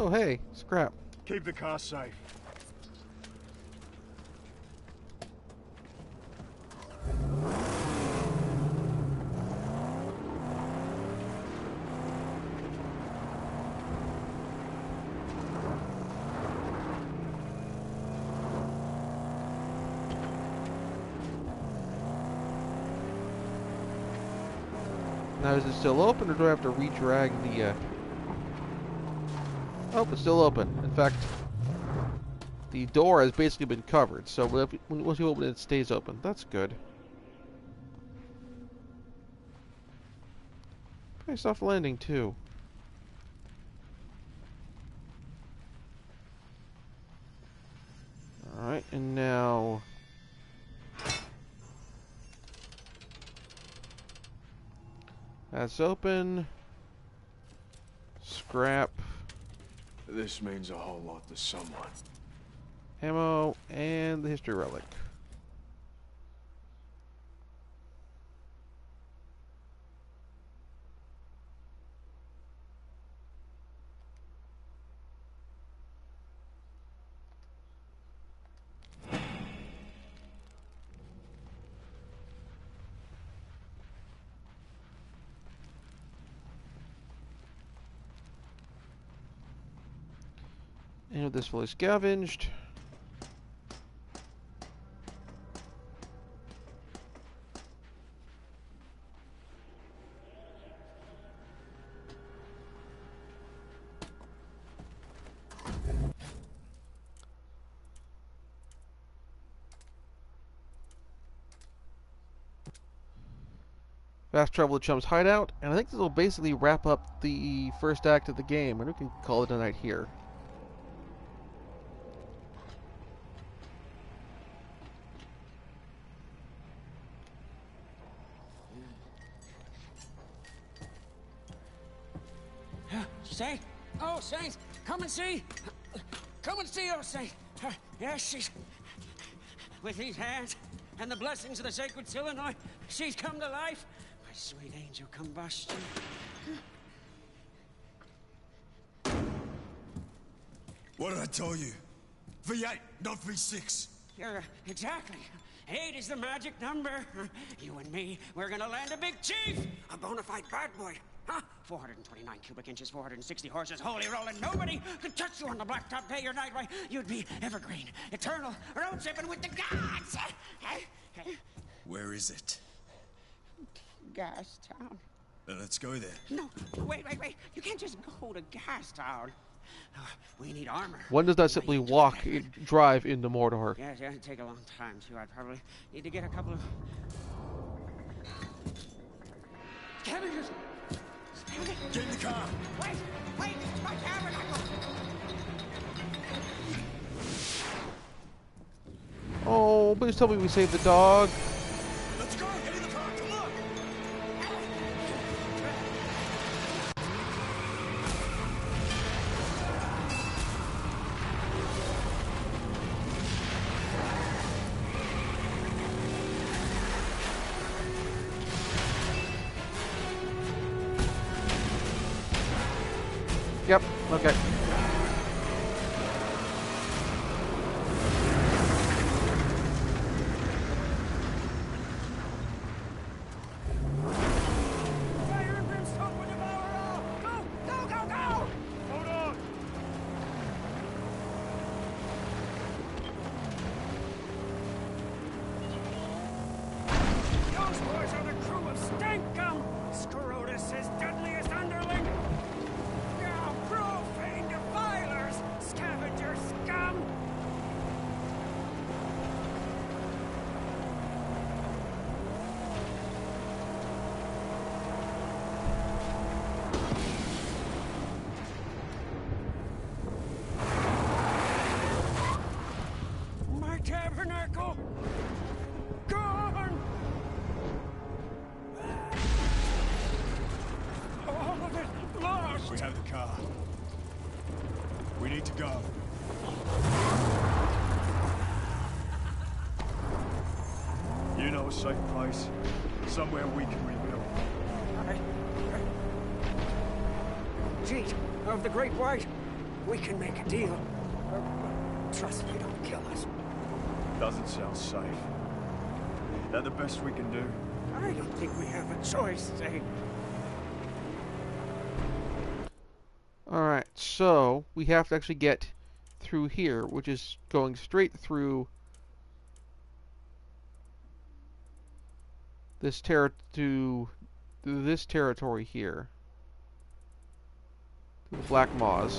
Oh, hey, scrap. Keep the car safe. Now, is it still open, or do I have to re-drag the, uh... Oh, it's still open. In fact, the door has basically been covered, so once you open it, it stays open. That's good. Okay, soft landing, too. Alright, and now... That's open. scrap, This means a whole lot to someone. ammo, and the history relic. This fully scavenged. Fast travel to Chum's hideout, and I think this will basically wrap up the first act of the game, and we can call it a night here. Oh, Uh, yes, she's... With these hands and the blessings of the sacred Solenoid, she's come to life. My sweet angel combustion. What did I tell you? V8, not V6. Yeah, exactly. Eight is the magic number. You and me, we're gonna land a big chief! A bona fide bad boy. Huh? 429 cubic inches, 460 horses, holy rolling. Nobody could touch you on the blacktop day or night. Why, you'd be evergreen, eternal, road tripping with the gods. Where is it? Gas Town. Uh, let's go there. No, wait, wait, wait. You can't just go to Gas Town. Uh, we need armor. One does not simply walk, back. drive into Mordor. Yes, yeah, it'd take a long time, too. I'd probably need to get a couple of... Cabbages! Get in the car! Wait! Wait! My tabernacle! Oh, please tell me we saved the dog. Okay. Somewhere we can rebuild. I... Gee, of the Great White, we can make a deal. Trust they don't kill us. Doesn't sound safe. That the best we can do? I don't think we have a choice, Zane. Alright, so we have to actually get through here, which is going straight through this ter to this territory here. To the Black Maws.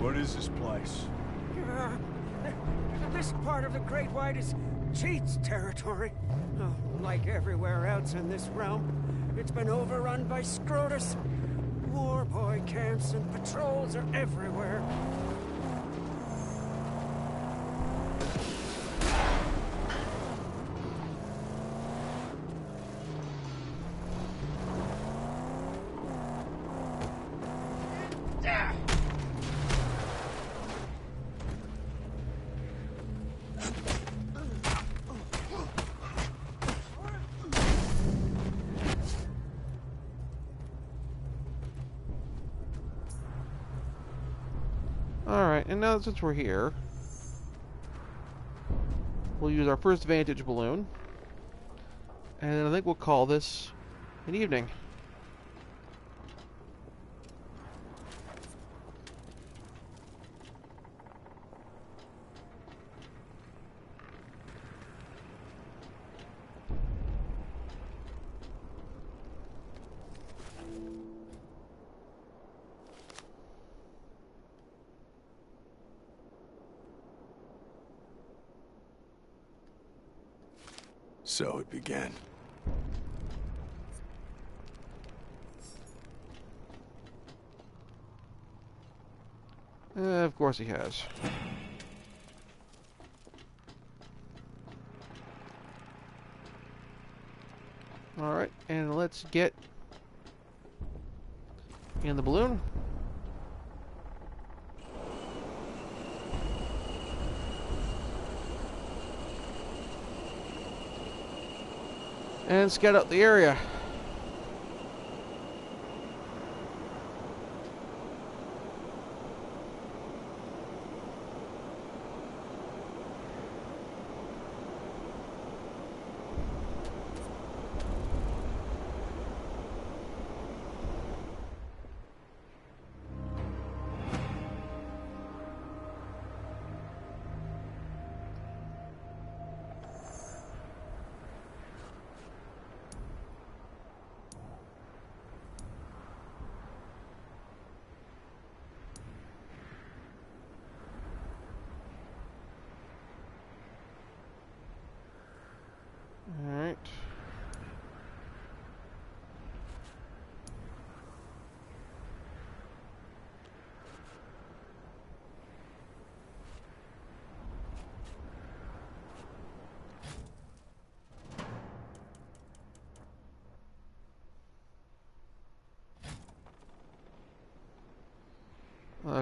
What is this place? Uh, this part of the Great White is Jeet's territory. Oh, like everywhere else in this realm, it's been overrun by Scrotus. War boy camps and patrols are everywhere. Alright, and now since we're here, we'll use our first vantage balloon. And I think we'll call this an evening. Began. Uh, of course he has. Alright, and let's get in the balloon. And scout out the area.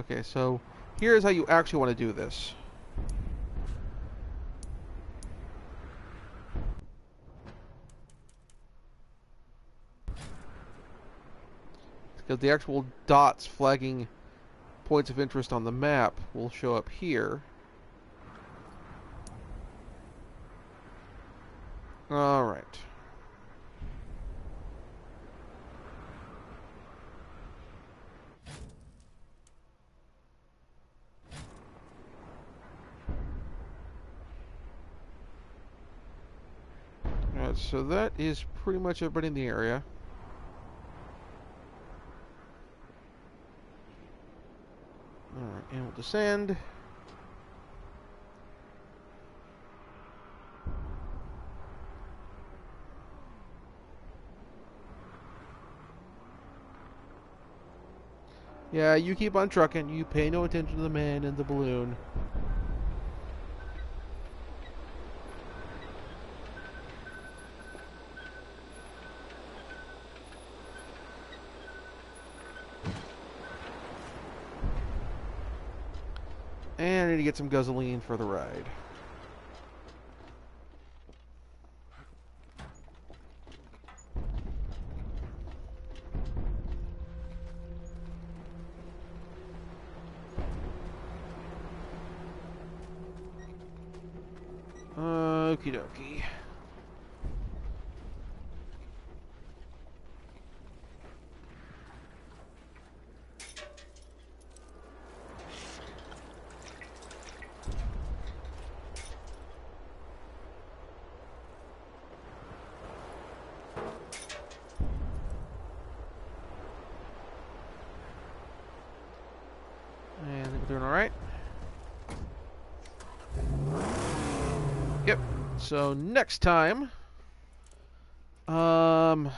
Okay, so here's how you actually want to do this. because the actual dots flagging points of interest on the map will show up here. Alright. So that is pretty much everybody in the area. Alright, and we'll descend. Yeah, you keep on trucking. You pay no attention to the man in the balloon. Some gasoline for the ride. Okie dokie. And I think we're doing alright. Yep. So next time, um,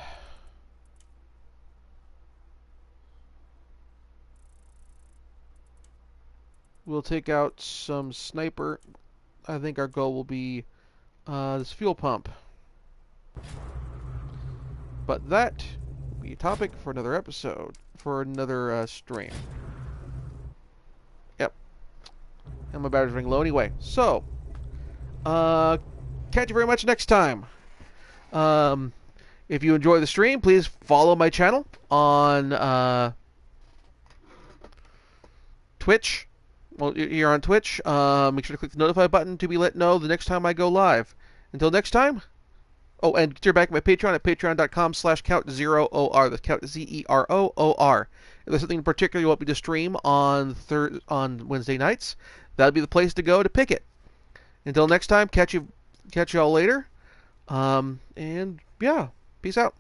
we'll take out some sniper. I think our goal will be uh, this fuel pump. But that will be a topic for another episode, for another uh, stream. Yep. And my battery's running low anyway. So, uh, catch you very much next time. Um, if you enjoy the stream, please follow my channel on uh, Twitch well, you're on Twitch. Uh, make sure to click the notify button to be let know the next time I go live. Until next time. Oh, and your back my Patreon at patreon.com slash count zero OR. That's count Z E R O O R. If there's something in particular you want me to stream on thir- on Wednesday nights, that'd be the place to go to pick it. Until next time, catch you catch you all later. Um, and yeah, peace out.